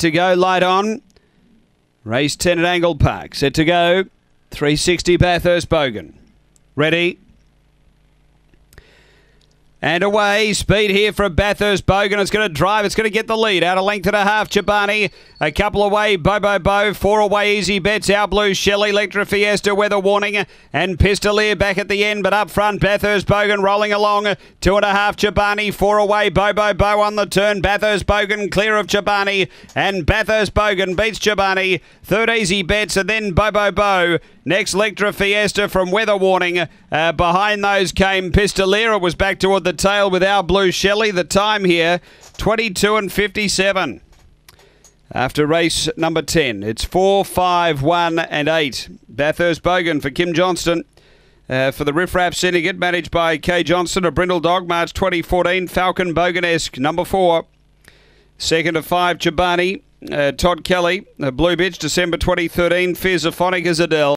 to go, light on. Race 10 at Angle Park. Set to go. 360 Bathurst Bogan. Ready. And away, speed here from Bathurst Bogan. It's going to drive. It's going to get the lead. Out a length and a half, Chobani. A couple away, Bobo Bo. bo. Four away, Easy Bets. Our Blue, Shelley, Electra Fiesta, Weather Warning, and Pistolier back at the end. But up front, Bathurst Bogan rolling along. Two and a half, Chobani. Four away, Bobo Bo bo on the turn. Bathurst Bogan clear of Chobani. And Bathurst Bogan beats Chobani. Third, Easy Bets, and then Bobo Bo. Next, Electra Fiesta from Weather Warning. Uh, behind those came Pistolier. It was back toward the tail with our Blue Shelley. The time here, 22 and 57. After race number 10, it's 4, 5, 1, and 8. Bathurst Bogan for Kim Johnston. Uh, for the Riff Raff Syndicate, managed by Kay Johnston, a Brindle Dog, March 2014. Falcon Boganesque, number 4. Second of 5, Chobani. Uh, Todd Kelly, a Blue Bitch, December 2013. Fears Phonic as Adele.